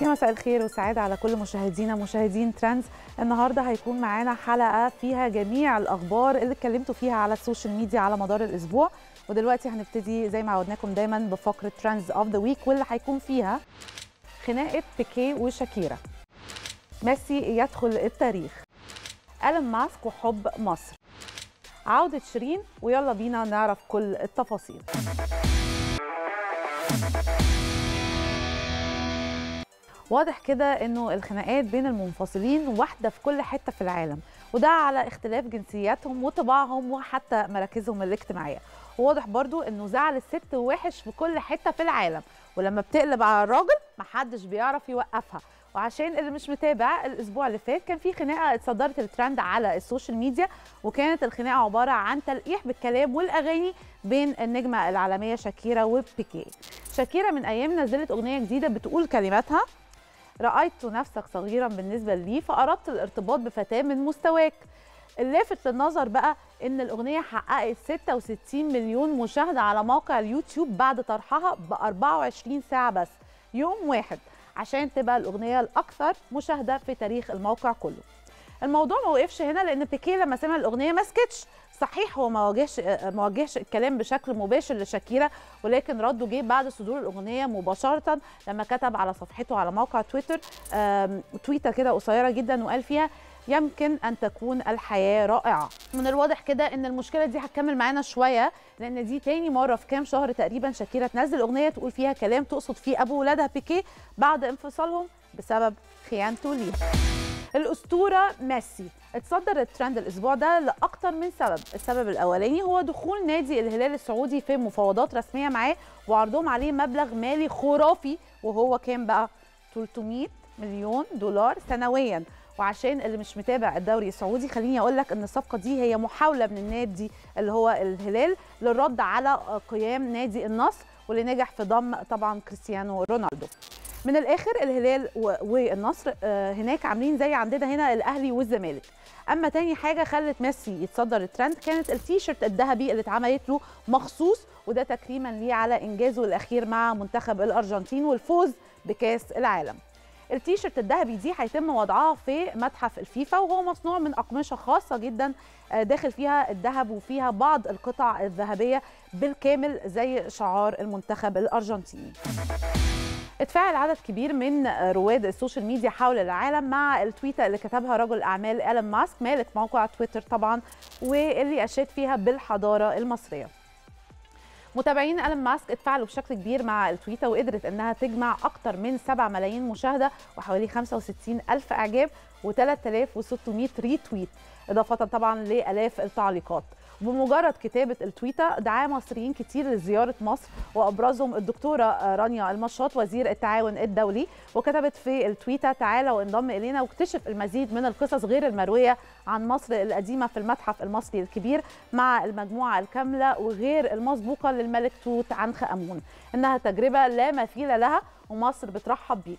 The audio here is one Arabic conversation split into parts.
يا مساء الخير والسعادة على كل مشاهدينا مشاهدين Trends النهارده هيكون معانا حلقة فيها جميع الأخبار اللي اتكلمتوا فيها على السوشيال ميديا على مدار الأسبوع. ودلوقتي هنبتدي زي ما عودناكم دايما بفقرة trends of the week واللي هيكون فيها خناقة بيكيه وشاكيرا. ميسي يدخل التاريخ. إيلون ماسك وحب مصر. عودة شيرين ويلا بينا نعرف كل التفاصيل. واضح كده إنه الخناقات بين المنفصلين واحدة في كل حتة في العالم وده على اختلاف جنسياتهم وطباعهم وحتى مراكزهم الاجتماعية. وواضح برضو إنه زعل الست وحش في كل حتة في العالم ولما بتقلب على الراجل محدش بيعرف يوقفها. وعشان اللي مش متابع الأسبوع اللي فات كان في خناقة اتصدرت الترند على السوشيال ميديا وكانت الخناقة عبارة عن تلقيح بالكلام والأغاني بين النجمة العالمية شاكيرا وبيكيه شاكيرا من أيام نزلت أغنية جديدة بتقول كلماتها رأيت نفسك صغيرا بالنسبة لي فأردت الارتباط بفتاة من مستواك. اللافت للنظر بقى إن الأغنية حققت 66 مليون مشاهدة على موقع اليوتيوب بعد طرحها ب 24 ساعة بس يوم واحد عشان تبقى الأغنية الأكثر مشاهدة في تاريخ الموقع كله. الموضوع ما وقفش هنا لأن بيكي لما سمع الأغنية ما سكتش. صحيح هو ما واجهش ما واجهش الكلام بشكل مباشر لشاكيرا ولكن رده جه بعد صدور الأغنية مباشرة لما كتب على صفحته على موقع تويتر تويتة كده قصيرة جدا وقال فيها يمكن أن تكون الحياة رائعة. من الواضح كده إن المشكلة دي هتكمل معانا شوية لأن دي تاني مرة في كام شهر تقريبا شاكيرا تنزل أغنية تقول فيها كلام تقصد فيه أبو ولادها بيكي بعد انفصالهم بسبب خيانته ليه الأسطورة ميسي. اتصدر الترند الأسبوع ده لاكثر من سبب. السبب الأولاني هو دخول نادي الهلال السعودي في مفاوضات رسمية معاه وعرضهم عليه مبلغ مالي خرافي وهو كام بقى 300 مليون دولار سنويا. وعشان اللي مش متابع الدوري السعودي خليني أقول لك إن الصفقة دي هي محاولة من النادي اللي هو الهلال للرد على قيام نادي النصر واللي نجح في ضم طبعا كريستيانو رونالدو. من الآخر الهلال والنصر هناك عاملين زي عندنا هنا الأهلي والزمالك. أما تاني حاجة خلت ميسي يتصدر الترند كانت التيشيرت الذهبي اللي اتعملت له مخصوص وده تكريما ليه على إنجازه الأخير مع منتخب الأرجنتين والفوز بكأس العالم. التيشيرت الذهبي دي هيتم وضعها في متحف الفيفا وهو مصنوع من أقمشة خاصة جدا داخل فيها الذهب وفيها بعض القطع الذهبية بالكامل زي شعار المنتخب الأرجنتيني. اتفاعل عدد كبير من رواد ال social media حول العالم مع ال tweet اللي كتبها رجل أعمال إيلون ماسك مالك موقع تويتر طبعا واللي اشاد فيها بالحضارة المصرية. متابعين إيلون ماسك اتفاعلوا بشكل كبير مع ال tweet وقدرت إنها تجمع أكثر من 7 ملايين مشاهدة وحوالي 65 ألف إعجاب و3600 retweet إضافة طبعا لآلاف التعليقات. بمجرد كتابة ال tweet دعا مصريين كتير لزيارة مصر وأبرزهم الدكتورة رانيا المشاط وزير التعاون الدولي وكتبت في التويتة تعالى وانضم إلينا. واكتشف المزيد من القصص غير المروية عن مصر القديمة في المتحف المصري الكبير مع المجموعة الكاملة وغير المسبوقة للملك توت عنخ أمون. إنها تجربة لا مثيل لها ومصر بترحب بيك.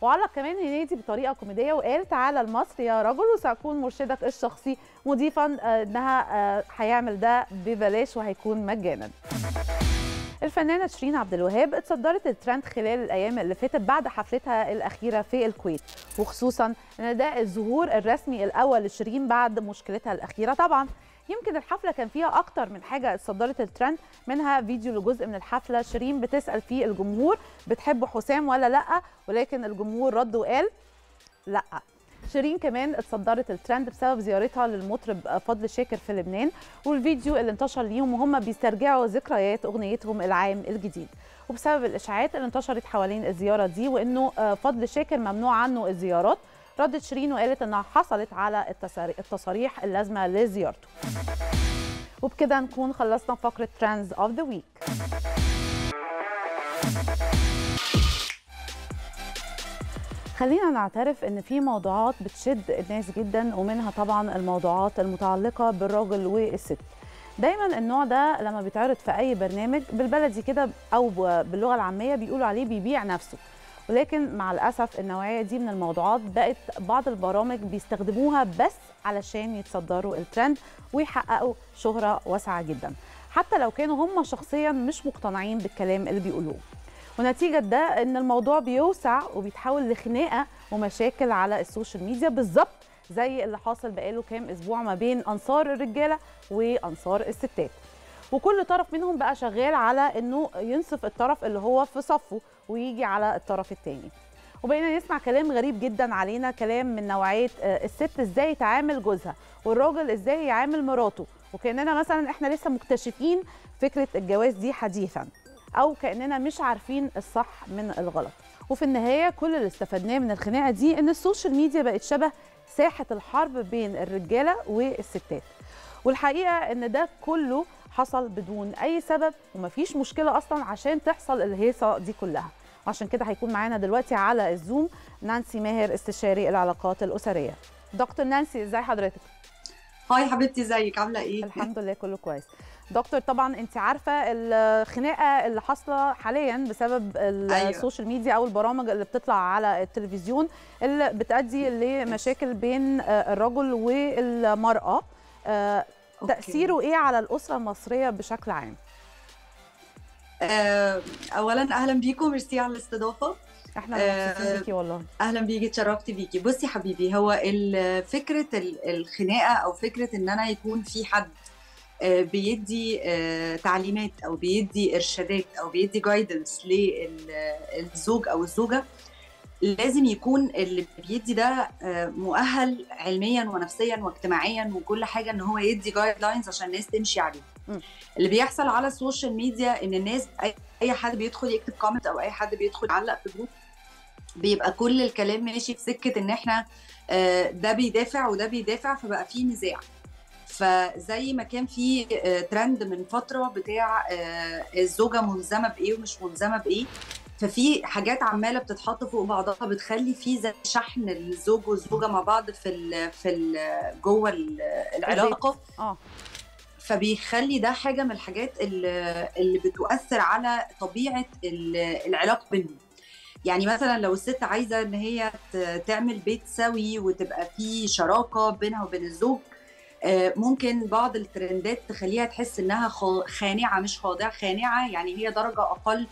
وعلق كمان هنيدي بطريقة كوميدية وقال تعالى لمصر يا رجل وساكون مرشدك الشخصي مضيفا إنها هيعمل ده ببلاش وهيكون مجانا. الفنانة شيرين عبد الوهاب اتصدرت الترند خلال الأيام اللي فاتت بعد حفلتها الأخيرة في الكويت. وخصوصا أن ده الظهور الرسمي الأول لشيرين بعد مشكلتها الأخيرة طبعا. يمكن الحفلة كان فيها أكتر من حاجة اتصدرت الترند منها فيديو لجزء من الحفلة. شيرين بتسأل فيه الجمهور بتحب حسام ولا لأ؟ ولكن الجمهور رد وقال لأ. شيرين كمان اتصدرت الترند بسبب زيارتها للمطرب فضل شاكر في لبنان. والفيديو اللي انتشر ليهم وهم بيسترجعوا ذكريات أغنيتهم العام الجديد. وبسبب الإشاعات اللي انتشرت حوالين الزيارة دي وإنه فضل شاكر ممنوع عنه الزيارات ردت شيرين وقالت إنها حصلت على التصاريح اللازمة لزيارته. وبكده نكون خلصنا فقرة trends of the week خلينا نعترف إن في موضوعات بتشد الناس جدا ومنها طبعا الموضوعات المتعلقة بالراجل والست. دايما النوع ده لما بيتعرض في أي برنامج بالبلدي كده أو باللغة العامية بيقولوا عليه بيبيع نفسه. ولكن مع الأسف النوعيه دي من الموضوعات بقت بعض البرامج بيستخدموها بس علشان يتصدروا الترند ويحققوا شهرة واسعة جدا. حتى لو كانوا هم شخصيا مش مقتنعين بالكلام اللي بيقولوه. ونتيجة ده إن الموضوع بيوسع وبيتحول لخناقة ومشاكل على ال social media بالظبط زي اللي حاصل بقاله كام أسبوع ما بين أنصار الرجالة وأنصار الستات. وكل طرف منهم بقى شغال على إنه ينصف الطرف اللي هو في صفه ويجي على الطرف الثاني وبقينا نسمع كلام غريب جدا علينا كلام من نوعية الست إزاي تعامل جوزها والراجل إزاي يعامل مراته. وكأننا مثلا إحنا لسه مكتشفين فكرة الجواز دي حديثا أو كأننا مش عارفين الصح من الغلط. وفي النهاية كل اللي استفدناه من الخناقة دي إن ال social media بقت شبه ساحة الحرب بين الرجالة والستات. والحقيقة إن ده كله حصل بدون أي سبب ومفيش مشكلة أصلا عشان تحصل الهيصة دي كلها. وعشان كده هيكون معانا دلوقتي على ال Zoom نانسي ماهر استشاري العلاقات الأسرية. دكتور نانسي إزاي حضرتك؟ hi حبيبتي إزيك؟ عاملة إيه؟ الحمد لله كله كويس. دكتور طبعا أنت عارفة الخناقة اللي حاصلة حاليا بسبب ال social أيوة. ميديا أو البرامج اللي بتطلع على التلفزيون اللي بتؤدي لمشاكل بين الرجل والمرأة. تأثيره إيه على الأسرة المصرية بشكل عام؟ اولا أهلا بيكم ميرسي على الاستضافة. إحنا مبسوطين بيكي والله. أهلا بيكي اتشرفت بيكي. بصي حبيبي هو فكرة الخناقة أو فكرة إن أنا يكون في حد بيدي تعليمات أو بيدي إرشادات أو بيدي جايدنس للزوج أو الزوجة لازم يكون اللي بيدي ده مؤهل علميا ونفسيا واجتماعيا وكل حاجة إن هو يدي guidelines عشان الناس تمشي عليه. اللي بيحصل على ال social media إن الناس أي حد بيدخل يكتب comment أو أي حد بيدخل يعلق في group بيبقى كل الكلام ماشي في سكة إن إحنا ده بيدافع وده بيدافع فبقى في نزاع. فزي ما كان في ترند من فترة بتاع الزوجة ملزمة بإيه ومش ملزمة بإيه. ففي حاجات عمالة بتتحط فوق بعضها بتخلي في زي شحن الزوج والزوجة مع بعض في ال في ال جوه العلاقة. آه. فبيخلي ده حاجة من الحاجات اللي, اللي بتؤثر على طبيعة العلاقة بينهم. يعني مثلا لو الست عايزة إن هي تعمل بيت سوي وتبقى في شراكة بينها وبين الزوج ممكن بعض الترندات تخليها تحس إنها خانعة مش خاضعة خانعة. يعني هي درجة أقل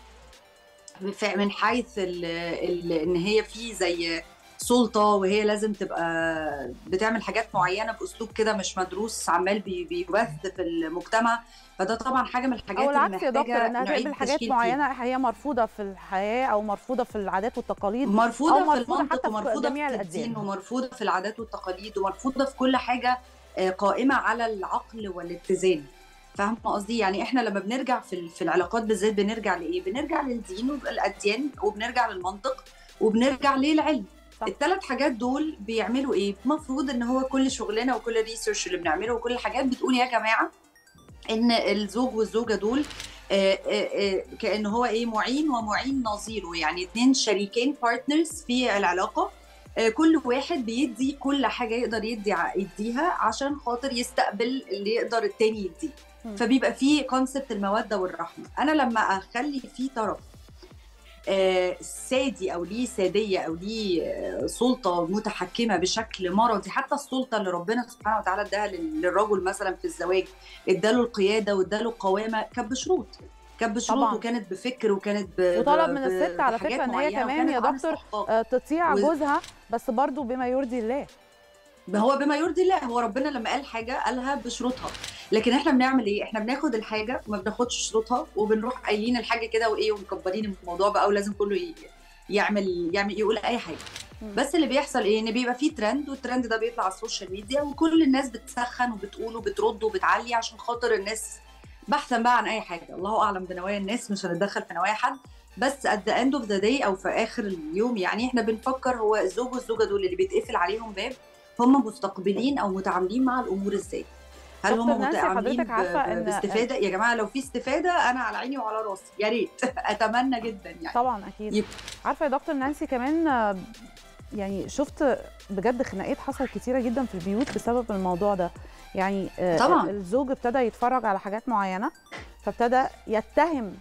من حيث ال ال إن هي في زي سلطة وهي لازم تبقى بتعمل حاجات معينة بأسلوب كده مش مدروس عمال بيبث في المجتمع. فده طبعا حاجة من الحاجات أو العكس يا دكتور إنها تعمل حاجات معينة هي مرفوضة في الحياة أو مرفوضة في العادات والتقاليد مرفوضة, أو مرفوضة في المنطق حتى ومرفوضة في, في الدين ومرفوضة في العادات والتقاليد ومرفوضة في كل حاجة قائمة على العقل والاتزان. فاهمة قصدي؟ يعني إحنا لما بنرجع في في العلاقات بالذات بنرجع لإيه؟ بنرجع للدين والأديان وبنرجع للمنطق وبنرجع للعلم. الثلاث حاجات دول بيعملوا إيه؟ المفروض إن هو كل شغلنا وكل ال research اللي بنعمله وكل الحاجات بتقول يا جماعة إن الزوج والزوجة دول آآ آآ كأن هو إيه؟ معين ومعين نظيره يعني اتنين شريكين partners في العلاقة. كل واحد بيدي كل حاجة يقدر يدي يديها عشان خاطر يستقبل اللي يقدر التاني يديه. فبيبقى في كونسبت المودة والرحمة. أنا لما أخلي في طرف سادي أو ليه سادية أو ليه سلطة متحكمة بشكل مرضي حتى السلطة اللي ربنا سبحانه وتعالى اداها للرجل مثلا في الزواج اداله القيادة واداله القوامه كانت بشروط كانت بشروط وكانت بفكر وكانت ب... وطلب من الست على فكرة إن هي كمان يا دكتور تطيع و... جوزها بس برضه بما يرضي الله. هو بما يرضي الله هو ربنا لما قال حاجة قالها بشروطها. لكن إحنا بنعمل إيه؟ إحنا بناخد الحاجة وما بناخدش شروطها وبنروح قايلين الحاجة كده وإيه ومكبرين الموضوع بقى ولازم كله يعمل يعمل يقول أي حاجة. بس اللي بيحصل إيه؟ إن بيبقى فيه trend وال trend ده بيطلع على ال social media وكل الناس بتسخن وبتقول وبترد وبتعلي عشان خاطر الناس بحثا بقى عن أي حاجة. الله أعلم بنوايا الناس مش هنتدخل في نوايا حد. بس at the end of the day أو في آخر اليوم يعني إحنا بنفكر هو الزوج والزوجة دول اللي بيتقفل عليهم باب هم مستقبلين أو متعاملين مع الأمور إزاي؟ هل هم متعاملين باستفادة؟ يا جماعة لو في استفادة أنا على عيني وعلى راسي. يا ريت. أتمنى جدا يعني. طبعا أكيد. يب. عارفة يا دكتور نانسي كمان يعني شفت بجد خناقات حصلت كتيرة جدا في البيوت بسبب الموضوع ده. يعني طبعا. الزوج ابتدى يتفرج على حاجات معينة فابتدى يتهم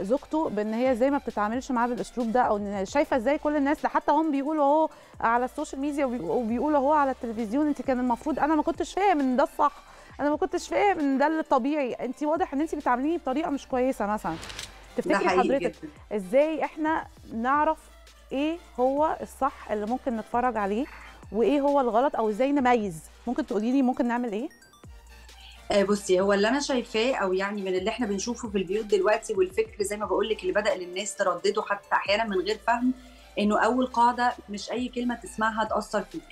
زوجته بإن هي إزاي ما بتتعاملش معاه بالأسلوب ده أو شايفة إزاي كل الناس حتى هم بيقولوا أهو على ال social media وبيقولوا أهو على التلفزيون أنت كان المفروض أنا ما كنتش فاهم إن ده الصح أنا ما كنتش فاهم إن ده الطبيعي. أنت واضح إن أنت بتعامليني بطريقة مش كويسة مثلا. تفتكري حضرتك جدا. إزاي إحنا نعرف إيه هو الصح اللي ممكن نتفرج عليه وإيه هو الغلط أو إزاي نميز؟ ممكن تقولي لي ممكن نعمل إيه؟ آه، بصي هو اللي أنا شايفاه أو يعني من اللي إحنا بنشوفه في البيوت دلوقتي والفكر زي ما بقول لك اللي بدأ للناس تردده حتى أحيانا من غير فهم إنه أول قاعدة مش أي كلمة تسمعها تاثر فيك.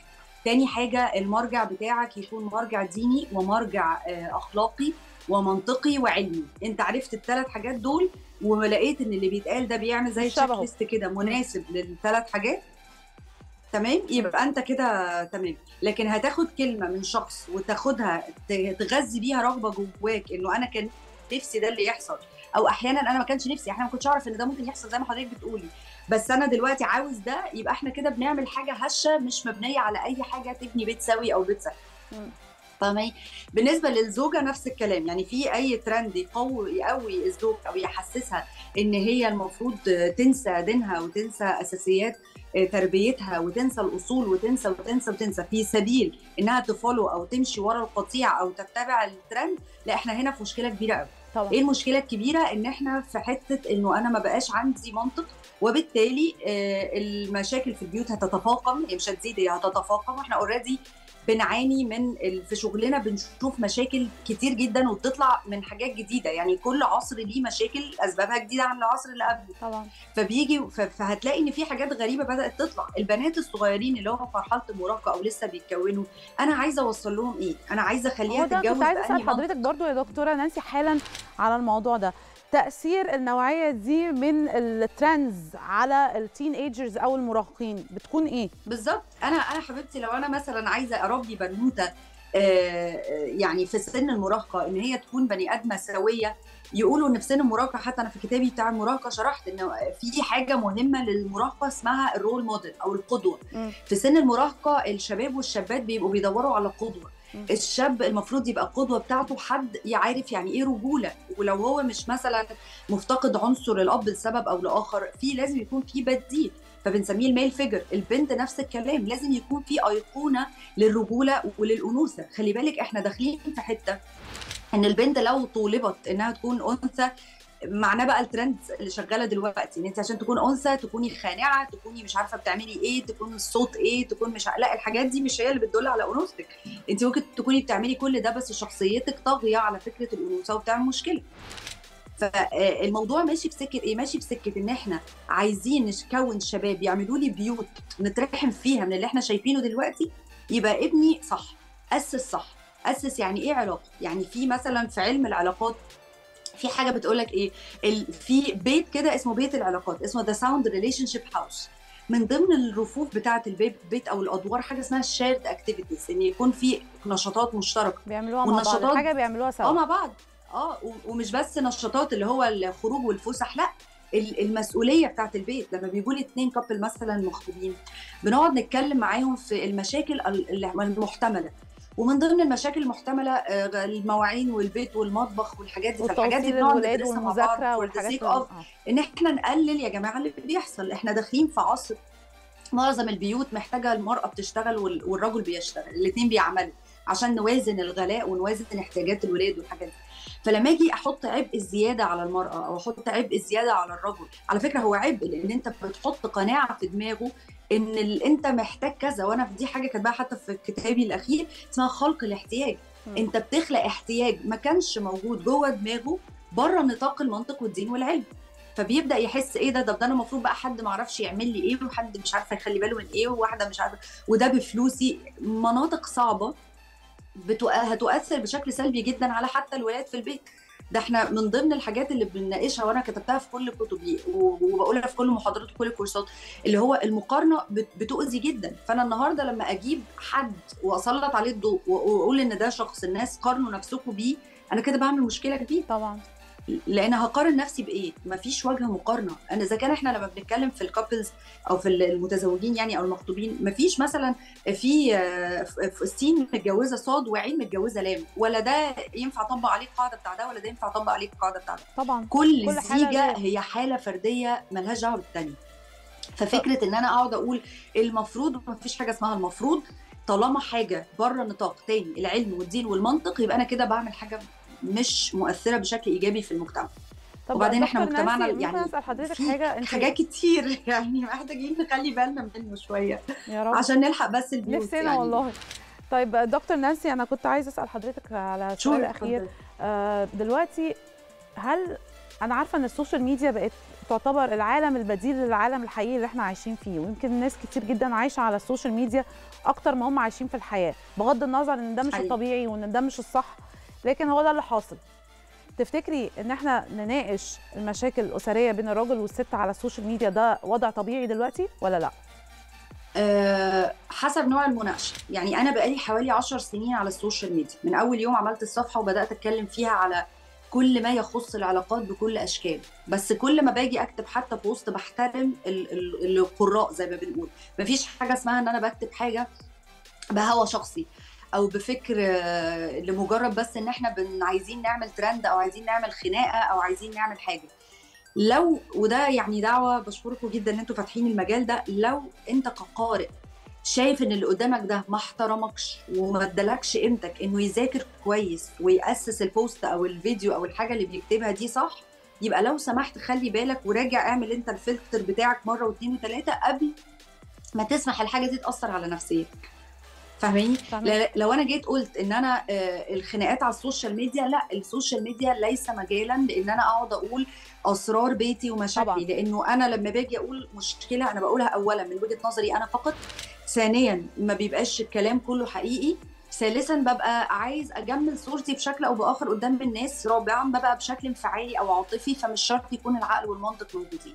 تاني حاجة المرجع بتاعك يكون مرجع ديني ومرجع آه، أخلاقي ومنطقي وعلمي. أنت عرفت الثلاث حاجات دول ولقيت إن اللي بيتقال ده بيعمل زي. تشيك ليست كده مناسب للثلاث حاجات؟ تمام؟ يبقى انت كده تمام. لكن هتاخد كلمة من شخص وتاخدها تغذي بيها رغبة جواك انه أنا كان نفسي ده اللي يحصل. أو أحيانا أنا ما كانش نفسي أحيانا ما كنتش أعرف إن ده ممكن يحصل زي ما حضرتك بتقولي. بس أنا دلوقتي عاوز ده يبقى إحنا كده بنعمل حاجة هشة مش مبنية على أي حاجة تبني بيت سوي أو بيت سهل فاهماني بالنسبة للزوجة نفس الكلام يعني في أي ترند يقوي يقوي الزوج أو يحسسها إن هي المفروض تنسى دينها وتنسى أساسيات تربيتها وتنسى الأصول وتنسى وتنسى وتنسى في سبيل إنها تفولو أو تمشي ورا القطيع أو تتبع الترند لا إحنا هنا في مشكلة كبيرة قوي. طبعا. إيه المشكلة الكبيرة؟ إن إحنا في حتة إنه أنا ما بقاش عندي منطق وبالتالي آه، المشاكل في البيوت هتتفاقم هي مش هتزيد هي هتتفاقم وإحنا اوريدي بنعاني من في شغلنا بنشوف مشاكل كتير جدا وبتطلع من حاجات جديدة. يعني كل عصر ليه مشاكل أسبابها جديدة عن العصر اللي قبله. طبعا. فبيجي فهتلاقي إن في حاجات غريبة بدأت تطلع. البنات الصغيرين اللي هم في مرحلة المراهقة أو لسه بيتكونوا أنا عايزة أوصل لهم إيه؟ أنا عايزة أخليها تتجوز كنت عايزة أسأل حضرتك برضو يا دكتورة نانسي حالا على الموضوع ده. تأثير النوعية دي من ال trends على ال teenagers أو المراهقين بتكون إيه بالظبط أنا أنا حبيبتي لو أنا مثلا عايزة أربي بنوتة آه، آه، يعني في سن المراهقة إن هي تكون بني آدمة سوية يقولوا إن في سن المراهقة حتى أنا في كتابي بتاع المراهقة شرحت إن في حاجة مهمة للمراهقة اسمها ال role model أو القدوة مم. في سن المراهقة الشباب والشابات بيبقوا بيدوروا على قدوة. الشاب المفروض يبقى القدوة بتاعته حد يعرف يعني إيه رجولة. ولو هو مش مثلا مفتقد عنصر الأب لسبب أو لآخر في لازم يكون في بديل فبنسميه ال male figure. البنت نفس الكلام. لازم يكون في أيقونة للرجولة وللأنوثة. خلي بالك إحنا داخلين في حتة إن البنت لو طولبت إنها تكون أنثى معناه بقى الترند اللي شغاله دلوقتي إن انت عشان تكون أنثى تكوني خانعة تكوني مش عارفة بتعملي إيه تكون الصوت إيه تكون مش لا الحاجات دي مش هي اللي بتدل على أنوثتك. انت ممكن تكوني بتعملي كل ده بس شخصيتك طاغية على فكرة الأنوثة وبتعمل مشكلة. فالموضوع ماشي في سكة إيه؟ ماشي في سكة إن إحنا عايزين نكون شباب يعملوا لي بيوت نترحم فيها من اللي إحنا شايفينه دلوقتي يبقى ابني صح أسس صح. أسس يعني إيه علاقة؟ يعني في مثلا في علم العلاقات في حاجة بتقول لك إيه في بيت كده اسمه بيت العلاقات اسمه the sound relationship house من ضمن الرفوف بتاعة البيت بيت أو الأدوار حاجة اسمها ال shared activities إن يكون في نشاطات مشتركة. بيعملوها مع بعض حاجة بيعملوها آه سوا مع بعض. آه ومش بس نشاطات اللي هو الخروج والفسح لأ ال- المسؤولية بتاعت البيت. لما بيجوا لي اتنين couple مثلا مخطوبين بنقعد نتكلم معاهم في المشاكل ال- المحتملة. ومن ضمن المشاكل المحتملة آه، المواعين والبيت والمطبخ والحاجات دي. فالحاجات دي بنقعد ندرسها مع بعض والحاجات آه. إن إحنا نقلل يا جماعة اللي بيحصل. إحنا داخلين في عصر معظم البيوت محتاجة المرأة بتشتغل وال- والرجل بيشتغل الاثنين بيعملوا عشان نوازن الغلاء ونوازن احتياجات الولاد والحاجات دي. فلما أجي أحط عبء زيادة على المرأة أو أحط عبء زيادة على الرجل على فكرة هو عبء لأن أنت بتحط قناعة في دماغه إن أنت محتاج كذا. وأنا في دي حاجة كاتباها حتى في كتابي الأخير اسمها خلق الاحتياج. مم. أنت بتخلق احتياج ما كانش موجود جوه دماغه بره نطاق المنطق والدين والعلم. فبيبدأ يحس إيه ده؟ ده ده أنا المفروض بقى حد ما أعرفش يعمل لي إيه وحد مش عارفة يخلي باله من إيه وواحدة مش عارفة. وده بفلوسي. مناطق صعبة بتؤ... هتؤثر بشكل سلبي جدا على حتى الولاد في البيت. ده إحنا من ضمن الحاجات اللي بنناقشها وأنا كتبتها في كل كتبي وبقولها في كل محاضرات وكل الكورسات اللي هو المقارنة بت- بتؤذي جدا. فأنا النهارده لما أجيب حد وأسلط عليه الضوء وأقول إن ده شخص الناس قارنوا نفسكم بيه أنا كده بعمل مشكلة كبيرة. طبعا. لأن هقارن نفسي بايه؟ مفيش وجه مقارنة. أنا إذا كان إحنا لما بنتكلم في الكابلز أو في المتزوجين يعني أو المخطوبين مفيش مثلا في آه، السين متجوزة صاد وعين متجوزة لام. ولا ده ينفع أطبق عليه القاعدة بتاع ده ولا ده ينفع أطبق عليه القاعدة بتاع ده؟ طبعا. كل, كل ليها. هي حالة فردية ملهاش دعوة بالتانية. ففكرة إن أنا أقعد أقول المفروض مفيش حاجة اسمها المفروض طالما حاجة بره نطاق تاني العلم والدين والمنطق يبقى أنا كده بعمل حاجة مش مؤثرة بشكل إيجابي في المجتمع. طب وبعدين إحنا مجتمعنا يعني أسأل حضرتك في حاجة؟ أنت حاجات كتير يعني محتاجين نخلي بالنا منه شوية يا رب. عشان نلحق بس البيوت نفسنا يعني. والله. طيب دكتور نانسي أنا كنت عايزة أسأل حضرتك على سؤال أخير. آه، دلوقتي هل أنا عارفة إن ال social media بقت تعتبر العالم البديل للعالم الحقيقي اللي إحنا عايشين فيه ويمكن ناس كتير جدا عايشة على ال social media أكتر ما هم عايشين في الحياة بغض النظر إن ده مش. الطبيعي وإن ده مش الصح. لكن هو ده اللي حاصل. تفتكري إن إحنا نناقش المشاكل الأسرية بين الراجل والست على ال social media ده وضع طبيعي دلوقتي ولا لأ؟ أه حسب نوع المناقشة. يعني أنا بقالي حوالي 10 سنين على ال social media. من أول يوم عملت الصفحة وبدأت أتكلم فيها على كل ما يخص العلاقات بكل أشكال. بس كل ما باجي أكتب حتى post بحترم ال- ال- القراء زي ما بنقول. مفيش حاجة اسمها إن أنا بكتب حاجة بهوى شخصي. أو بفكر آه، لمجرد بس إن إحنا عايزين نعمل ترند أو عايزين نعمل خناقة أو عايزين نعمل حاجة. لو وده يعني دعوة بشكركم جدا إن أنتوا فاتحين المجال ده لو أنت كقارئ شايف إن اللي قدامك ده ما احترمكش وما ادالكش قيمتك إنه يذاكر كويس ويأسس ال post أو الفيديو أو الحاجة اللي بيكتبها دي صح يبقى لو سمحت خلي بالك وراجع اعمل أنت الفلتر بتاعك مرة واثنين وثلاثه قبل ما تسمح الحاجة دي تأثر على نفسيتك. فاهماني؟ لو أنا جيت قلت إن أنا آه، الخناقات على ال social media لا ال social media ليس مجالا لأن أنا أقعد أقول أسرار بيتي طبعاً. ومشاكلي لأنه أنا لما باجي أقول مشكلة أنا بقولها اولا من وجهة نظري أنا فقط. ثانيا ما بيبقاش الكلام كله حقيقي. ثالثا ببقى عايز أجمل صورتي بشكل أو بآخر قدام الناس. رابعا ببقى بشكل انفعالي أو عاطفي فمش شرط يكون العقل والمنطق موجودين.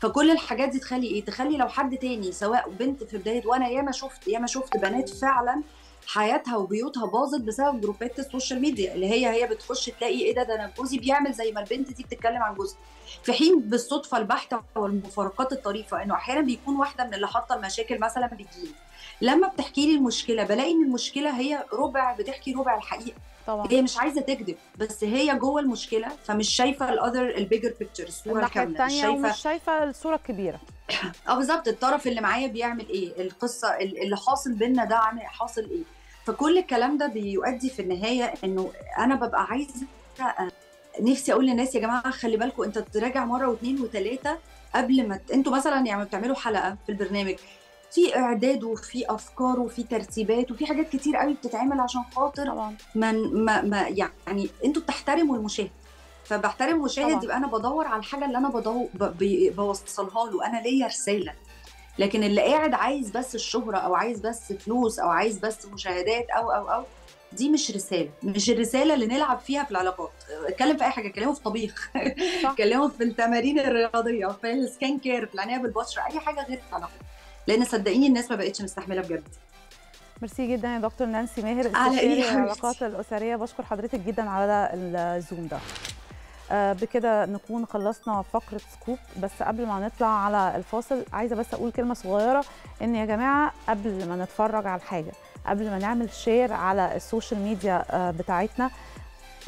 فكل الحاجات دي تخلي إيه؟ تخلي لو حد تاني سواء بنت في بداية وأنا ياما شفت ياما شفت بنات فعلا حياتها وبيوتها باظت بسبب جروبات ال social media اللي هي هي بتخش تلاقي إيه ده ده أنا جوزي بيعمل زي ما البنت دي بتتكلم عن جوزها. في حين بالصدفة البحتة والمفارقات الطريفة إنه أحيانا بيكون واحدة من اللي حاطة المشاكل مثلا بتجيلي. لما بتحكي لي المشكلة بلاقي إن المشكلة هي ربع بتحكي ربع الحقيقة. طبعا. هي مش عايزة تكذب بس هي جوه المشكلة فمش شايفة ال other ال bigger picture الصورة الكامله مش شايفة ومش شايفة الصورة الكبيرة. آه بالظبط. الطرف اللي معايا بيعمل إيه؟ القصة اللي حاصل بينا ده عامل حاصل إيه؟ فكل الكلام ده بيؤدي في النهاية إنه أنا ببقى عايزة آه، نفسي أقول للناس يا جماعة خلي بالكم أنت تراجع مرة واثنين وثلاثه قبل ما ت- أنتوا مثلا يعني بتعملوا حلقة في البرنامج في إعداد وفي أفكار وفي ترتيبات وفي حاجات كتير قوي بتتعمل عشان خاطر ما ما, ما يعني أنتوا بتحترموا المشاهد. فبحترم المشاهد. يبقى أنا بدور على الحاجة اللي أنا بدو ب- ب- بوصلها له. أنا ليا رسالة. لكن اللي قاعد عايز بس الشهرة أو عايز بس فلوس أو عايز بس مشاهدات أو أو أو دي مش رسالة. مش الرسالة اللي نلعب فيها في العلاقات. اتكلم في أي حاجة. اتكلموا في طبيخ. اتكلموا في التمارين الرياضية في ال skin care في العناية بالبشرة أي حاجة غير العلاقات. لأن صدقيني الناس ما بقتش مستحملة بجد. ميرسي جدا يا دكتور نانسي ماهر على حبيبتي؟ العلاقات الأسرية. بشكر حضرتك جدا على الزوم ده. آه، بكده نكون خلصنا فقرة scoop. بس قبل ما نطلع على الفاصل عايزة بس أقول كلمة صغيرة إن يا جماعة قبل ما نتفرج على الحاجة قبل ما نعمل share على ال social media آه، بتاعتنا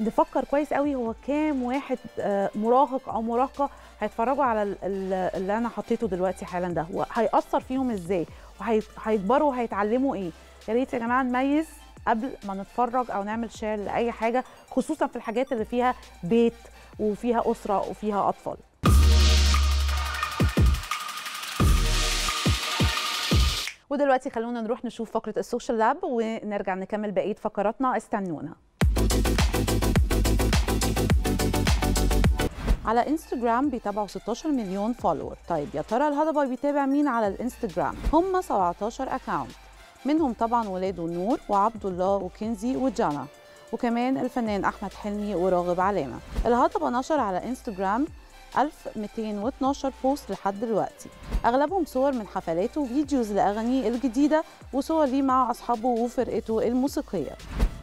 نفكر كويس قوي هو كام واحد آه، مراهق أو مراهقة هيتفرجوا على ال- ال- اللي أنا حطيته دلوقتي حالا ده وهيأثر فيهم إزاي؟ وهيكبروا وهيتعلموا إيه؟ يا ريت يا جماعة نميز قبل ما نتفرج أو نعمل share لأي حاجة خصوصا في الحاجات اللي فيها بيت وفيها أسرة وفيها أطفال. ودلوقتي خلونا نروح نشوف فقرة ال Social Lab ونرجع نكمل بقية فقراتنا. استنونا. على انستجرام بيتابعوا 16 مليون follower طيب يا ترى الهضبة بيتابع مين على الإنستجرام؟ هم 17 account منهم طبعا ولاده نور وعبد الله وكنزي وجانا وكمان الفنان أحمد حلمي وراغب علامه الهضبة نشر على انستجرام 1212 post لحد دلوقتي. أغلبهم صور من حفلاته و videos لأغانيه الجديدة وصور ليه مع أصحابه وفرقته الموسيقية.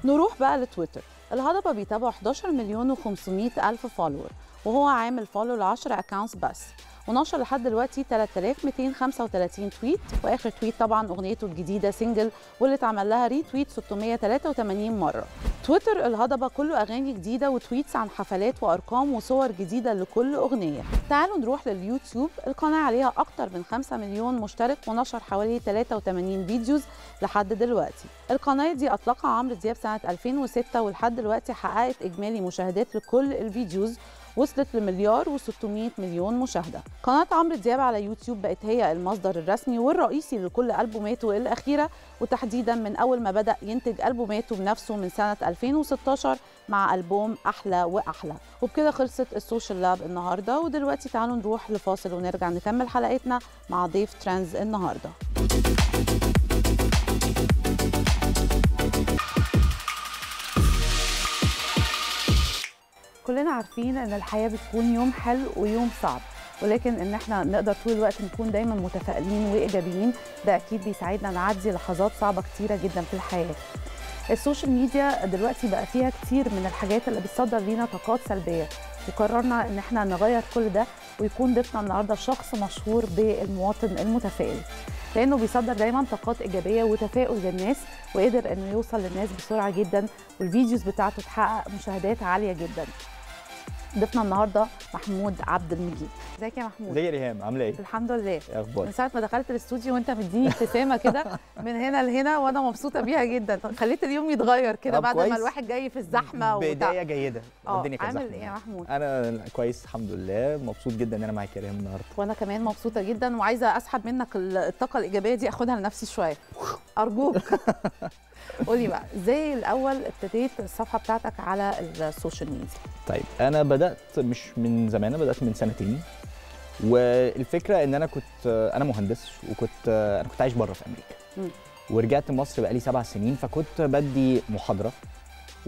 نروح بقى لتويتر. الهضبة بيتابعوا 11 مليون و500 ألف follower وهو عامل follow ل 10 accounts بس. ونشر لحد دلوقتي 3235 tweet وآخر tweet طبعا أغنيته الجديدة single واللي اتعمل لها retweet 683 مرة. تويتر الهضبة كله أغاني جديدة و tweets عن حفلات وأرقام وصور جديدة لكل أغنية. تعالوا نروح لليوتيوب القناة عليها أكتر من 5 مليون مشترك ونشر حوالي 83 videos لحد دلوقتي. القناة دي أطلقها عمرو دياب سنة 2006 ولحد دلوقتي حققت إجمالي مشاهدات لكل ال videos وصلت لمليار و600 مليون مشاهدة. قناة عمرو دياب على يوتيوب بقت هي المصدر الرسمي والرئيسي لكل ألبوماته الأخيرة وتحديدا من أول ما بدأ ينتج ألبوماته بنفسه من سنة 2016 مع ألبوم أحلى وأحلى. وبكده خلصت ال Social Lab النهاردة ودلوقتي تعالوا نروح لفاصل ونرجع نكمل حلقتنا مع ضيف Trends النهارده. كلنا عارفين إن الحياة بتكون يوم حلو ويوم صعب ولكن إن إحنا نقدر طول الوقت نكون دايما متفائلين وإيجابيين ده أكيد بيساعدنا نعدي لحظات صعبة كتيرة جدا في الحياة. ال social media دلوقتي بقى فيها كتير من الحاجات اللي بتصدر لينا طاقات سلبية وقررنا إن إحنا نغير كل ده ويكون ضيفنا النهارده شخص مشهور بالمواطن المتفائل لأنه بيصدر دايما طاقات إيجابية وتفاؤل للناس وقدر إنه يوصل للناس بسرعة جدا وال videos بتاعته تحقق مشاهدات عالية جدا. ضيفنا النهارده محمود عبد المجيد. ازيك يا محمود؟ ازيك يا ريهام؟ عاملة إيه؟ الحمد لله. إيه من أخبارك؟ ساعة ما دخلت الاستوديو وانت مديني ابتسامة كده من هنا لهنا وأنا مبسوطة بيها جدا. خليت اليوم يتغير كده بعد ما كويس. الواحد جاي في الزحمة بداية جيدة. آه الدنيا كانت عامل. إيه يا محمود؟ أنا كويس الحمد لله. مبسوط جدا إن أنا معاك يا ريهام النهارده. وأنا كمان مبسوطة جدا وعايزة أسحب منك الطاقة الإيجابية دي أخدها لنفسي شوية. أرجوك. قولي بقى إزاي الأول ابتديت الصفحة بتاعتك على ال social media. طيب أنا بدأت مش من زمان أنا بدأت من سنتين. والفكرة إن أنا كنت أنا مهندس وكنت أنا كنت عايش بره في أمريكا. ورجعت مصر بقالي سبع سنين فكنت بدي محاضرة.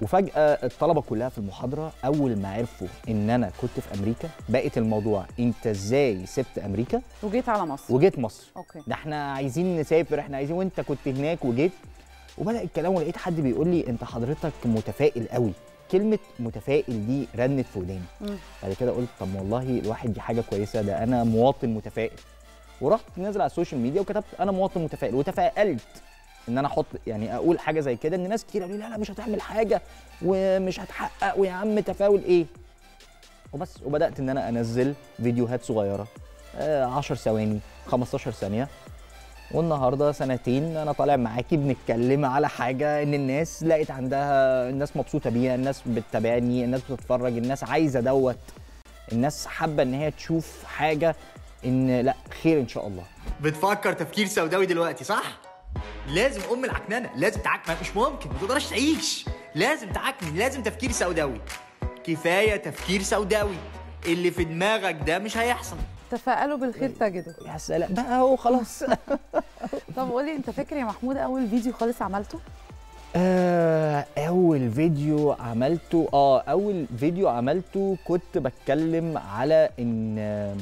وفجأة الطلبة كلها في المحاضرة أول ما عرفوا إن أنا كنت في أمريكا بقت الموضوع أنت إزاي سبت أمريكا؟ وجيت على مصر. وجيت مصر. أوكي. ده إحنا عايزين نسافر إحنا عايزين وأنت كنت هناك وجيت. وبدأ الكلام ولقيت حد بيقول لي انت حضرتك متفائل قوي. كلمة متفائل دي رنت في وداني. بعد كده قلت طب والله الواحد دي حاجة كويسة ده أنا مواطن متفائل. ورحت نازل على السوشيال ميديا وكتبت أنا مواطن متفائل وتفائلت إن أنا أحط يعني أقول حاجة زي كده إن ناس كتير قالوا لي لا لا مش هتعمل حاجة ومش هتحقق ويا عم تفاؤل إيه؟ وبس. وبدأت إن أنا أنزل فيديوهات صغيرة. آه، 10 ثواني 15 ثانية. والنهارده سنتين أنا طالع معاكي بنتكلم على حاجة ان الناس لقيت عندها الناس مبسوطه بيها الناس بتتابعني الناس بتتفرج الناس عايزه دوت. الناس حابه ان هي تشوف حاجة ان لا خير ان شاء الله. بتفكر تفكير سوداوي دلوقتي صح؟ لازم أم العكننة لازم تعكن مش ممكن ما تقدرش تعيش. لازم تعكن لازم تفكير سوداوي. كفاية تفكير سوداوي اللي في دماغك ده مش هيحصل. تفائلوا بالخير تجدوا يا سلام. بقى هو خلاص. طب قولي انت فاكر يا محمود أول فيديو خالص عملته؟ آه، أول فيديو عملته آه أول فيديو عملته كنت بتكلم على إن آه،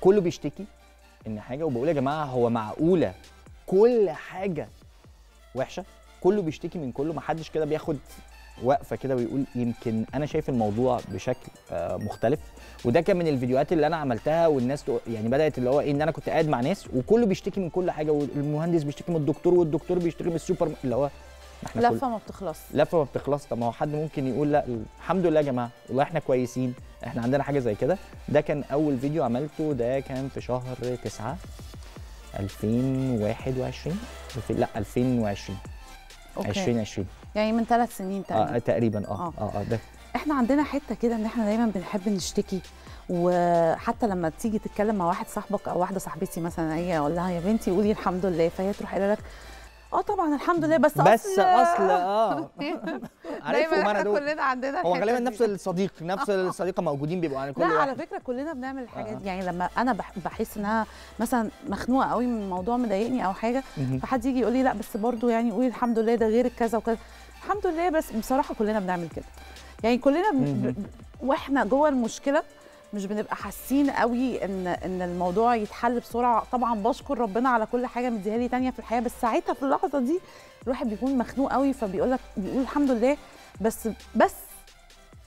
كله بيشتكي إن حاجة وبقول يا جماعة هو معقولة كل حاجة وحشة؟ كله بيشتكي من كله محدش كده بياخد وقفه كده ويقول يمكن أنا شايف الموضوع بشكل آه، مختلف. وده كان من الفيديوهات اللي أنا عملتها والناس يعني بدأت اللي هو إيه إن أنا كنت قاعد مع ناس وكله بيشتكي من كل حاجة والمهندس بيشتكي من الدكتور والدكتور بيشتكي من السوبر اللي هو ما إحنا لفة ما بتخلص. لفة ما بتخلص. طب ما هو حد ممكن يقول لأ الحمد لله يا جماعة والله إحنا كويسين إحنا عندنا حاجة زي كده. ده كان أول فيديو عملته ده كان في شهر 9 2021 الفين- لأ 2020 أوكي. 2020 يعني من ثلاث سنين تقريبا آه تقريبا آه آه. آه آه ده إحنا عندنا حتة كده إن إحنا دايما بنحب نشتكي وحتى لما تيجي تتكلم مع واحد صاحبك أو واحدة صاحبتي مثلا هي أقول لها يا بنتي قولي الحمد لله فهي تروح قايلة لك آه طبعا الحمد لله بس بس أصل أصل آه عارفهم إحنا أنا دول كلنا عندنا هو غالبا. نفس الصديق نفس الصديقة موجودين بيبقوا على كل لا على واحد فكرة كلنا بنعمل الحاجات آه. دي يعني لما أنا بح- بحس ان أنا مثلا مخنوقة قوي من موضوع مضايقني أو حاجة. فحد يجي يقول لي لا بس برضو يعني قولي الحمد لله ده غير كذا وكذا الحمد لله بس بصراحة كلنا بنعمل كده. يعني كلنا ب... وإحنا جوه المشكلة مش بنبقى حاسين قوي إن إن الموضوع يتحل بسرعة. طبعا بشكر ربنا على كل حاجة مديها لي تانية في الحياة بس ساعتها في اللحظة دي الواحد بيكون مخنوق قوي فبيقول لك بيقول الحمد لله بس بس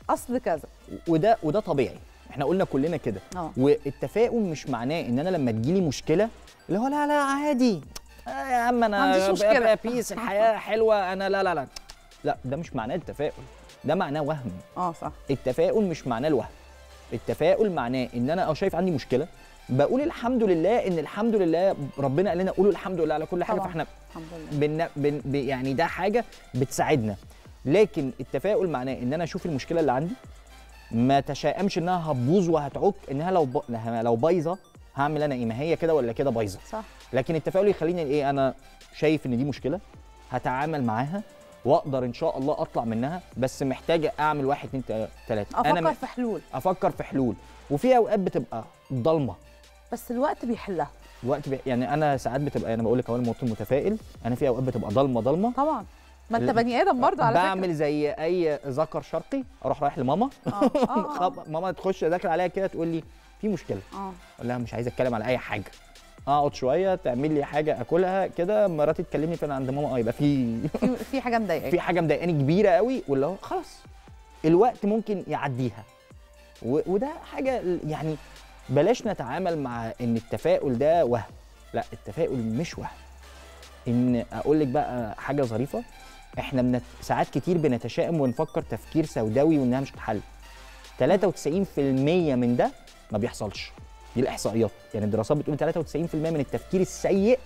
أصل كذا. وده وده طبيعي. إحنا قلنا كلنا كده. آه. والتفاؤل مش معناه إن أنا لما تجيلي مشكلة اللي هو لا لا عادي. آه يا عم أنا ما عنديش مشكلة. بقى بيس الحياة حلوة أنا لا لا لا. لا ده مش معناه التفاؤل. ده معناه وهم. آه صح. التفاؤل مش معناه الوهم. التفاؤل معناه إن أنا أو شايف عندي مشكلة بقول الحمد لله إن الحمد لله ربنا قال لنا قولوا الحمد لله على كل حاجة طبعاً. فإحنا الحمد لله. بن بن ب- يعني ده حاجة بتساعدنا. لكن التفاؤل معناه إن أنا أشوف المشكلة اللي عندي ما تشائمش إنها هتبوظ وهتعك إنها لو ب... لو بايظة هعمل أنا إيه؟ ما هي كده ولا كده بايظة. صح. لكن التفاؤل يخليني إيه؟ أنا شايف إن دي مشكلة هتعامل معاها واقدر ان شاء الله اطلع منها بس محتاجة اعمل واحد اتنين تلاتة. أفكر أنا م- في حلول. أفكر في حلول. وفي أوقات بتبقى ضلمة. بس الوقت بيحلها. الوقت بي... يعني أنا ساعات بتبقى أنا بقول لك اهو المواطن متفائل أنا في أوقات بتبقى ضلمة ضلمة. طبعا. ما أنت. بني آدم برضه على بعمل زي أي ذكر شرقي أروح رايح لماما. فكره آه آه, آه. خب- ماما تخش داخل عليا كده تقول لي في مشكلة. آه. أقول لها مش عايز أتكلم على أي حاجة. اقعد شوية تعمل لي حاجة أكلها كده مراتي تكلمني فانا عند ماما آه يبقى في في حاجة مضايقاك. في حاجة مضايقاني كبيرة قوي واللي هو خلاص الوقت ممكن يعديها. و... وده حاجة يعني بلاش نتعامل مع إن التفاؤل ده وهم. لا التفاؤل مش وهم. إن أقول لك بقى حاجة ظريفة إحنا من ساعات كتير بنتشائم ونفكر تفكير سوداوي وإنها مش هتتحل 93% من ده ما بيحصلش. دي الإحصائيات. يعني الدراسات بتقول 93% من التفكير السيء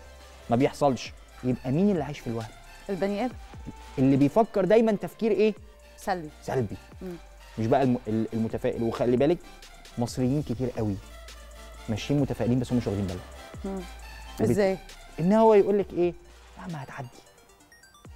ما بيحصلش. يبقى مين اللي عايش في الوهم؟ البني آدم. اللي بيفكر دايما تفكير إيه؟ سلبي. سلبي. مم. مش بقى الم- ال- المتفائل. وخلي بالك مصريين كتير قوي ماشيين متفائلين بس هم مش واخدين بالهم. إزاي؟ إن هو يقول لك إيه؟ يا عم هتعدي.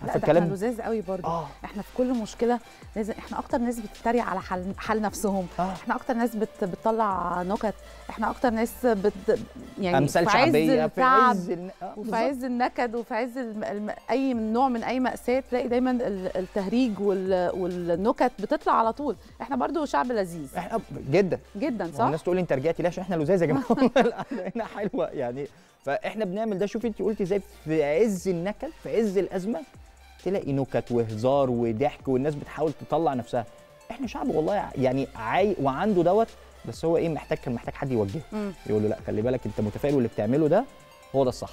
لا ده إحنا الكلام لزاز قوي برضه. آه. إحنا في كل مشكلة لازم إحنا أكتر ناس بتتريق على حال, حال نفسهم. آه. إحنا أكتر ناس بت... بتطلع نكت. إحنا أكتر ناس بت... يعني أمثال في شعبية في التعب. عز الن- آه، وفي. عز النكد وفي عز الم... الم... أي نوع من أي مأساة تلاقي دايما ال- التهريج وال... والنكت بتطلع على طول. إحنا برضو شعب لذيذ. إحنا جدا. جدا صح؟ الناس تقول لي أنت رجعتي ليه؟ عشان إحنا لذاذ يا جماعة. هنا حلوة يعني. فاحنا بنعمل ده. شوفي انت قلتي إزاي في عز النكد في عز الأزمة. تلاقي نكت وهزار وضحك والناس بتحاول تطلع نفسها. إحنا شعب والله يعني عايق وعنده دوت بس هو إيه محتاج كان محتاج حد يوجهه. يقول له لأ خلي بالك أنت متفائل واللي بتعمله ده هو ده الصح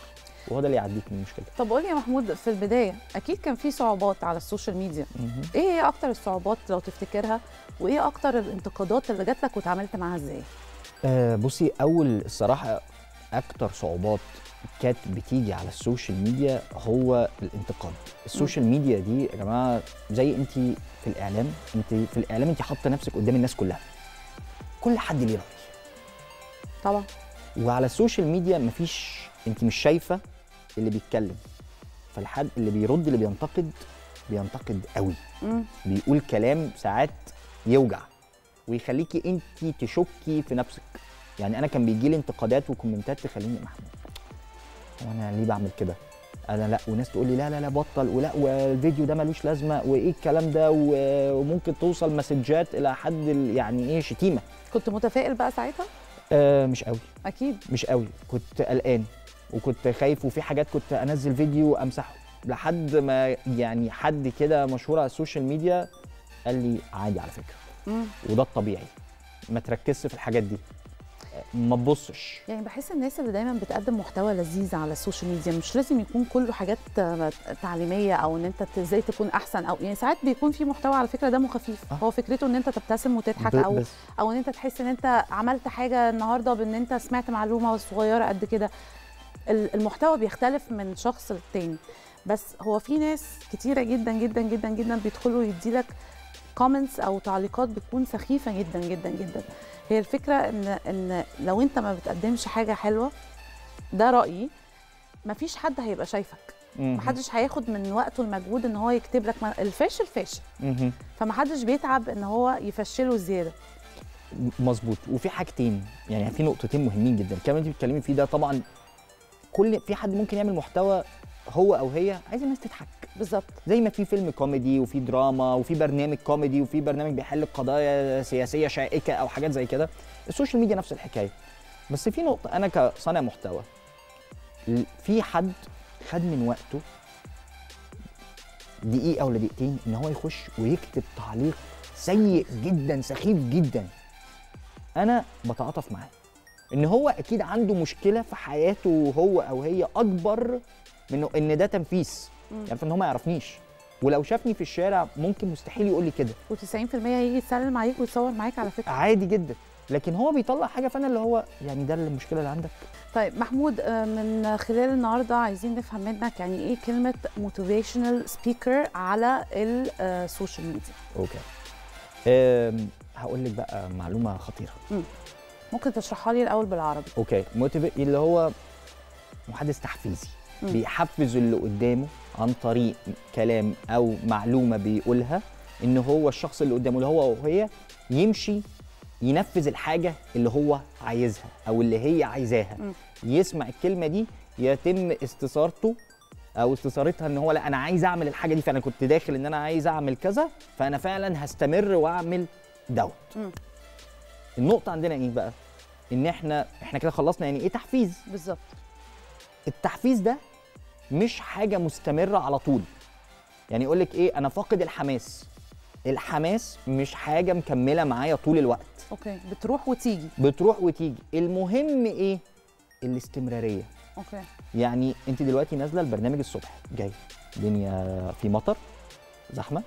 وهو ده اللي يعديك من المشكلة. طب قولي يا محمود في البداية أكيد كان في صعوبات على السوشيال ميديا. إيه هي أكتر الصعوبات لو تفتكرها؟ وإيه أكتر الانتقادات اللي جات لك وتعاملت معاها إزاي؟ آه بصي أول الصراحة أكتر صعوبات كانت بتيجي على السوشيال ميديا هو الانتقاد السوشيال ميديا دي يا جماعة زي انت في الإعلام انت في الإعلام انت حاطة نفسك قدام الناس كلها. كل حد ليه رأي. طبعا. وعلى السوشيال ميديا مفيش انت مش شايفة اللي بيتكلم. فالحد اللي بيرد اللي بينتقد بينتقد قوي. مم. بيقول كلام ساعات يوجع. ويخليكي انت تشكي في نفسك. يعني أنا كان بيجي لي انتقادات وكومنتات تخليني محمود هو أنا ليه بعمل كده؟ أنا لا وناس تقول لي لا لا لا بطل ولا والفيديو ده ملوش لازمة وايه الكلام ده وممكن توصل مسجات إلى حد يعني إيه شتيمة. كنت متفائل بقى ساعتها؟ آه مش قوي. أكيد. مش قوي. كنت قلقان وكنت خايف وفي حاجات كنت أنزل فيديو أمسحه. لحد ما يعني حد كده مشهور على السوشيال ميديا قال لي عادي على فكرة. مم. وده الطبيعي. ما تركزش في الحاجات دي. ما تبصش. يعني بحس الناس اللي دايما بتقدم محتوى لذيذ على السوشيال ميديا مش لازم يكون كله حاجات تعليمية أو إن أنت إزاي تكون أحسن أو يعني ساعات بيكون في محتوى على فكرة دمه خفيف. آه. هو فكرته إن أنت تبتسم وتضحك أو بس. أو إن أنت تحس إن أنت عملت حاجة النهارده بإن أنت سمعت معلومة صغيرة قد كده. ال- المحتوى بيختلف من شخص للتاني. بس هو في ناس كتيرة جدا جدا جدا جدا بيدخلوا يديلك كومنتس أو تعليقات بتكون سخيفة جدا جدا جدا. هي الفكرة ان إن لو أنت ما بتقدمش حاجة حلوة ده رأيي مفيش حد هيبقى شايفك. محدش هياخد من وقته المجهود إن هو يكتب لك الفاشل فاشل. فمحدش بيتعب إن هو يفشله زيادة. مظبوط. وفي حاجتين يعني في نقطتين مهمين جدا. الكلام اللي أنت بتتكلمي فيه ده طبعا كل في حد ممكن يعمل محتوى هو أو هي عايز الناس تضحك. بالظبط. زي ما في فيلم كوميدي وفي دراما وفي برنامج كوميدي وفي برنامج بيحل قضايا سياسية شائكة أو حاجات زي كده السوشيال ميديا نفس الحكاية. بس في نقطة أنا كصانع محتوى في حد خد من وقته دقيقة ولا دقيقتين إن هو يخش ويكتب تعليق سيء جدا سخيف جدا. أنا بتعاطف معاه. إن هو أكيد عنده مشكلة في حياته هو أو هي أكبر من إن ده تنفيس مم. يعني إن هو ما يعرفنيش. ولو شافني في الشارع ممكن مستحيل يقول لي كده. و90% هيجي يسلم عليك ويتصور معاك على فكرة. عادي جدا. لكن هو بيطلع حاجة فأنا اللي هو يعني ده المشكلة اللي عندك. طيب محمود آه، من خلال النهارده عايزين نفهم منك يعني إيه كلمة motivational speaker على السوشيال ميديا okay. أم، هقول لك بقى معلومة خطيرة. ممكن تشرحها لي الأول بالعربي؟ okay. motivate اللي هو محادث تحفيزي. مم. بيحفز اللي قدامه عن طريق كلام أو معلومة بيقولها إن هو الشخص اللي قدامه اللي هو وهي يمشي ينفذ الحاجة اللي هو عايزها أو اللي هي عايزاها. يسمع الكلمة دي يتم استثارته أو استثارتها إن هو لأ أنا عايز أعمل الحاجة دي فأنا كنت داخل إن أنا عايز أعمل كذا فأنا فعلا هستمر وأعمل دوت. النقطة عندنا إيه بقى؟ إن إحنا إحنا كده خلصنا يعني إيه تحفيز؟ بالظبط. التحفيز ده مش حاجة مستمرة على طول. يعني يقول لك إيه أنا فاقد الحماس. الحماس مش حاجة مكملة معايا طول الوقت. أوكي بتروح وتيجي. بتروح وتيجي. المهم إيه؟ الاستمرارية. أوكي. يعني أنت دلوقتي نازلة البرنامج الصبح جاي. الدنيا في مطر زحمة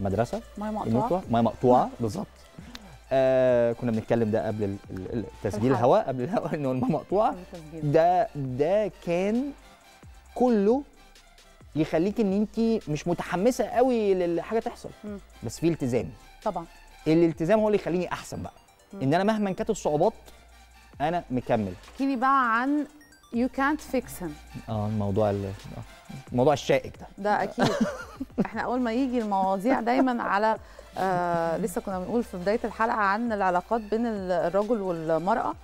مدرسة مية مقطوعة. مية مقطوعة بالظبط. آه كنا بنتكلم ده قبل ال- ال- ال- تسجيل الحلقة. الهواء قبل الهواء إنه الميه مقطوعه التسجيل. ده ده كان كله يخليك إن انت مش متحمسة قوي للحاجه تحصل مم. بس في التزام طبعا الالتزام هو اللي يخليني أحسن بقى مم. إن أنا مهما كانت الصعوبات أنا مكمل احكي لي بقى عن يو كانت فيكس him آه الموضوع ال- آه، الموضوع الشائك ده. ده أكيد. إحنا أول ما يجي المواضيع دايما على آه لسه كنا بنقول في بداية الحلقة عن العلاقات بين ال- الرجل والمرأة.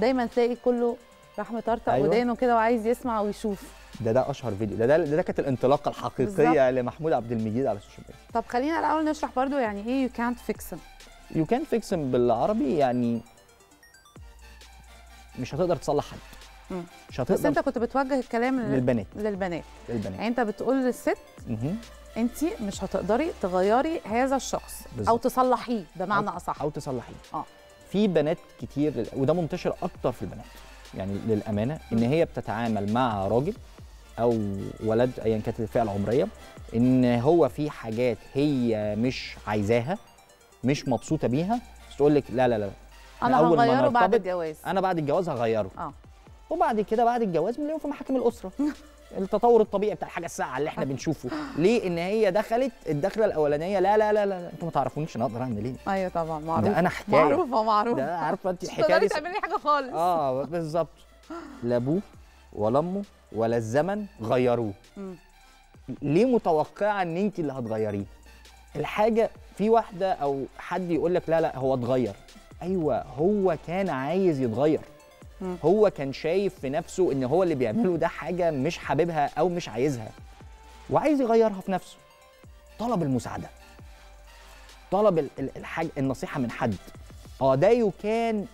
دايما تلاقي كله راح مطرطق أيوة. ودانه كده وعايز يسمع ويشوف. ده ده أشهر فيديو. ده ده, ده, كانت الانطلاقة الحقيقية لمحمود عبد المجيد على السوشيال ميديا. طب خلينا الأول نشرح برضو يعني إيه يو كانت فيكس يو كان فيكس بالعربي يعني مش هتقدر تصلح حد. مم. مش بس هتقدر انت كنت بتوجه الكلام لل- للبنات. للبنات. للبنات. يعني انت بتقول للست. انت مش هتقدري تغيري هذا الشخص أو بالظبط. تصلحيه بمعنى أو- أصح. أو تصلحيه. آه. في بنات كتير وده منتشر أكتر في البنات. يعني للأمانة إن هي بتتعامل مع راجل أو ولد ايا كانت الفئة العمرية إن هو في حاجات هي مش عايزاها مش مبسوطة بيها بس تقول لك لا لا لا. أنا ما هغيره بعد الجواز. أنا بعد الجواز هغيره. آه. وبعد كده بعد الجواز بنلاقيهم في محاكم الأسرة. التطور الطبيعي بتاع الحاجة الساعة اللي إحنا بنشوفه. ليه؟ إن هي دخلت الدخلة الأولانية. لا لا لا لا أنتوا ما تعرفونيش أنا أقدر أعمل إيه؟ أيوه طبعا معروف. ده أنا حكاية. معروفة معروفة. ده عارفة أنت مش الحكاية دي؟ تعملي حاجة خالص. آه بالظبط. لا أبوه ولا أمه ولا الزمن غيروه. ليه متوقعة إن أنت اللي هتغيريه؟ الحاجة في واحدة أو حد يقول لك لا لا هو اتغير. أيوه هو كان عايز يتغير. هو كان شايف في نفسه إن هو اللي بيعمله ده حاجة مش حاببها أو مش عايزها. وعايز يغيرها في نفسه. طلب المساعدة. طلب ال- ال- الحاجة النصيحة من حد. آه ده you can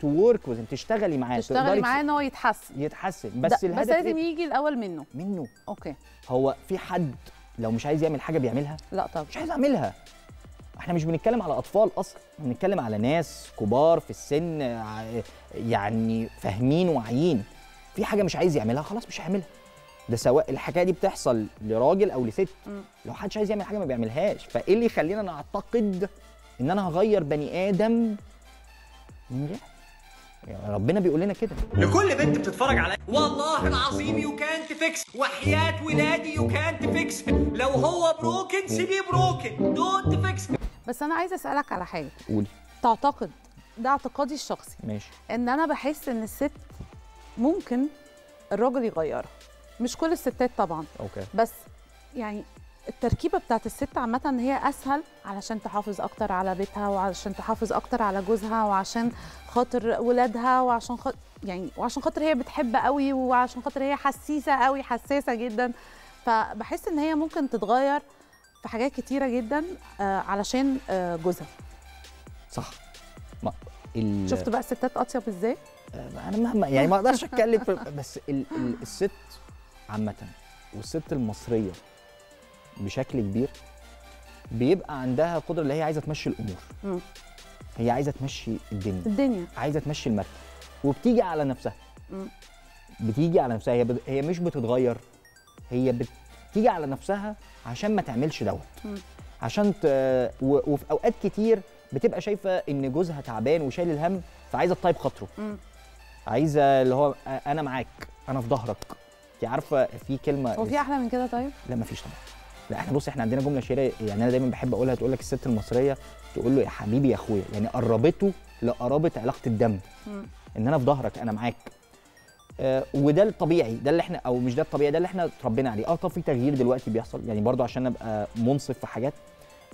to work تشتغلي معاه. تشتغلي معاه إن هو يتحسن. يتحسن. بس بس بس الهدف لازم إيه؟ يجي الأول منه. منه. okay. هو في حد لو مش عايز يعمل حاجة بيعملها؟ لا طب مش عايز أعملها. إحنا مش بنتكلم على اطفال أصلا بنتكلم على ناس كبار في السن يعني فاهمين واعيين في حاجة مش عايز يعملها خلاص مش هيعملها. ده سواء الحكاية دي بتحصل لراجل أو لست. لو حدش عايز يعمل حاجة ما بيعملهاش. فإيه اللي يخلينا نعتقد إن أنا هغير بني آدم؟ من غير. يعني ربنا بيقول لنا كده. لكل بنت بتتفرج عليا. والله العظيم يو كانت فيكس وحياة ولادي يو كانت فيكس لو هو broken سيبيه broken don't fix بس أنا عايزة أسألك على حاجة. قولي. تعتقد ده اعتقادي الشخصي. ماشي. إن أنا بحس إن الست ممكن الراجل يغيرها. مش كل الستات طبعا. okay. بس يعني التركيبة بتاعت الست عامة هي أسهل علشان تحافظ أكتر على بيتها وعشان تحافظ أكتر على جوزها وعشان خاطر ولادها وعشان خاطر يعني وعشان خاطر هي بتحب قوي وعشان خاطر هي حسيسة قوي حساسة جدا. فبحس إن هي ممكن تتغير في حاجات كتيرة جدا آه، علشان آه، جوزها. صح. ما ال... شفت بقى الستات أطيب إزاي؟ أنا مهما يعني ما أقدرش أتكلم بس ال... ال... الست عامة والست المصرية بشكل كبير بيبقى عندها قدرة اللي هي عايزة تمشي الأمور. مم. هي عايزة تمشي الدنيا. الدنيا. عايزة تمشي المركب. وبتيجي على نفسها. مم. بتيجي على نفسها. هي بد... هي مش بتتغير. هي بتيجي على نفسها عشان ما تعملش دوت. عشان ت... و... وفي أوقات كتير بتبقى شايفة إن جوزها تعبان وشايل الهم فعايزة تطيب خاطره. عايزة اللي هو أنا معاك. أنا في ظهرك. انت عارفة في كلمة هو في أحلى من كده طيب؟ لا مفيش طبعا. لا إحنا بص إحنا عندنا جملة شهيره يعني أنا دايما بحب أقولها تقول لك الست المصرية تقول له يا حبيبي يا أخويا يعني قربته لقرابة علاقة الدم. إن أنا في ظهرك أنا معاك. آه وده الطبيعي ده اللي إحنا أو مش ده الطبيعي ده اللي إحنا اتربينا عليه. آه طب في تغيير دلوقتي بيحصل؟ يعني برضو عشان أبقى منصف في حاجات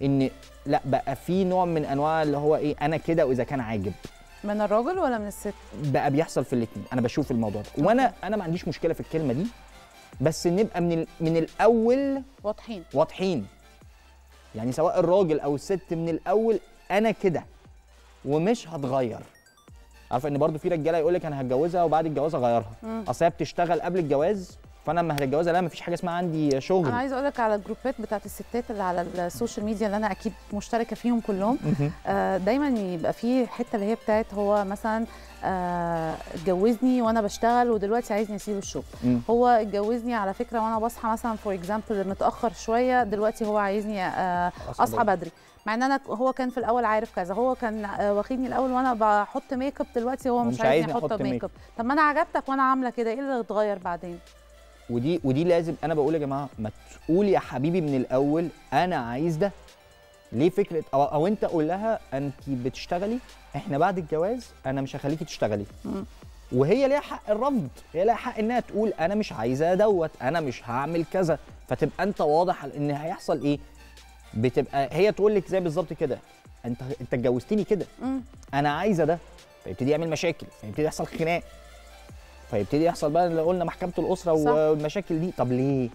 إن لا بقى في نوع من أنواع اللي هو إيه أنا كده وإذا كان عاجب. من الراجل ولا من الست؟ بقى بيحصل في الاثنين أنا بشوف الموضوع ده. وأنا أنا ما عنديش مشكلة في الكلمة دي. بس نبقى من من الأول واضحين. واضحين. يعني سواء الراجل أو الست من الأول أنا كده ومش هتغير. عارفة إن برضو في رجالة يقول لك أنا هتجوزها وبعد الجواز أغيرها. أصل هي بتشتغل قبل الجواز فانا لما هتجوزها لا مفيش حاجة اسمها عندي شغل. أنا عايزة أقول لك على الجروبات بتاعت الستات اللي على السوشيال ميديا اللي أنا أكيد مشتركة فيهم كلهم. آه، دايما يبقى في حتة اللي هي بتاعت هو مثلا آه، اتجوزني وأنا بشتغل ودلوقتي عايزني أسيب الشغل. مم. هو اتجوزني على فكرة وأنا بصحى مثلا for example متأخر شوية دلوقتي هو عايزني آه، أصحى بدري. مع إن أنا هو كان في الأول عارف كذا هو كان آه، واخدني الأول وأنا بحط make up دلوقتي هو مش, مش عايزني أحط make up طب ما أنا عجبتك وأنا عاملة كده إيه اللي اتغير بعدين؟ ودي ودي لازم أنا بقول يا جماعة ما تقول يا حبيبي من الأول أنا عايز ده. ليه فكرة؟ أو, أو أنت قول لها أنت بتشتغلي إحنا بعد الجواز أنا مش هخليكي تشتغلي. وهي ليها حق الرفض هي ليها حق إنها تقول أنا مش عايزة دوت أنا مش هعمل كذا. فتبقى أنت واضح إن هيحصل إيه؟ بتبقى هي تقول لك زي بالظبط كده أنت أنت اتجوزتني كده. أنا عايزة ده. فيبتدي يعمل مشاكل فيبتدي يحصل خناق. فيبتدي يحصل بقى اللي قلنا محكمة الأسرة صح. والمشاكل دي. طب ليه؟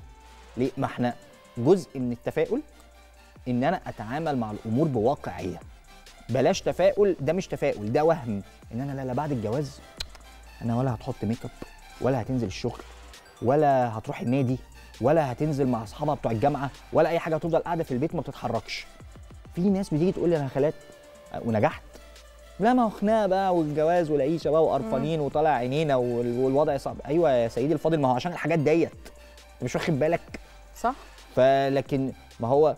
ليه؟ ما إحنا جزء من التفاؤل إن أنا أتعامل مع الأمور بواقعية. بلاش تفاؤل ده مش تفاؤل ده وهم. إن أنا لا لا بعد الجواز أنا ولا هتحط make up ولا هتنزل الشغل ولا هتروح النادي ولا هتنزل مع أصحابها بتوع الجامعة ولا أي حاجة هتفضل قاعدة في البيت ما بتتحركش. في ناس بتيجي تقول لي أنا حالات ونجحت. لا ما هو خناقه بقى والجواز والعيشة بقى وقرفانين وطالع عينينا وال- والوضع صعب. أيوه يا سيدي الفاضل ما هو عشان الحاجات ديت أنت مش واخد بالك. صح. فلكن ما هو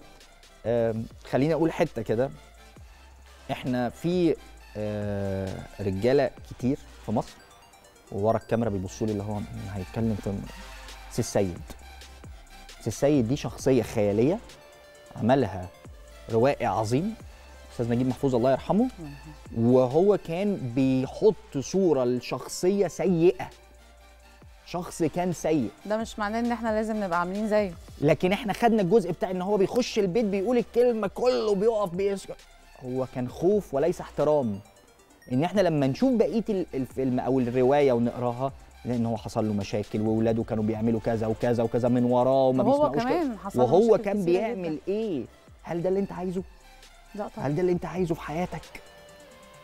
خليني أقول حتة كده. إحنا في آه، رجالة كتير في مصر وورا الكاميرا بيبصوا لي اللي هو هيتكلم في سي السيد. سي السيد دي شخصية خيالية عملها روائي عظيم. أستاذ نجيب محفوظ الله يرحمه وهو كان بيحط صورة لشخصية سيئة. شخص كان سيء. ده مش معناه إن إحنا لازم نبقى عاملين زيه. لكن إحنا خدنا الجزء بتاع إن هو بيخش البيت بيقول الكلمة كله بيقف بيسكت. هو كان خوف وليس احترام. إن إحنا لما نشوف بقية ال- الفيلم أو الرواية ونقراها لأن هو حصل له مشاكل واولاده كانوا بيعملوا كذا وكذا وكذا من وراه وما وهو بيسمعوش كده. كمان حصل وهو كان بيعمل جداً. إيه؟ هل ده اللي أنت عايزه؟ طبعا. هل ده اللي انت عايزه في حياتك؟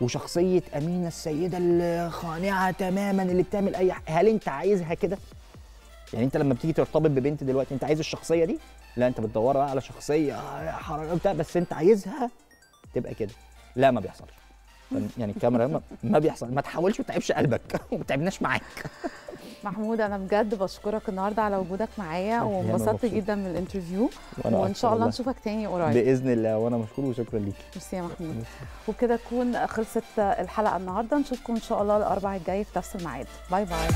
وشخصية أمينة السيدة الخانعة تماما اللي بتعمل أي ح- هل انت عايزها كده؟ يعني انت لما بتيجي ترتبط ببنت دلوقتي انت عايز الشخصية دي؟ لا انت بتدور على شخصية حركه بتاع بس انت عايزها تبقى كده. لا ما بيحصلش. يعني الكاميرا ما, بيحصل. ما تحاولش ما تتعبش قلبك. وما تعبناش معاك. محمود أنا بجد بشكرك النهارده على وجودك معايا وانبسطت. جدا من الانترفيو وإن شاء الله. نشوفك تاني قريب. بإذن الله وأنا مشكور وشكرا ليكي ميرسي يا محمود. وبكده تكون خلصت الحلقة النهارده. نشوفكم إن شاء الله الأربع الجاي في نفس الميعاد. bye bye.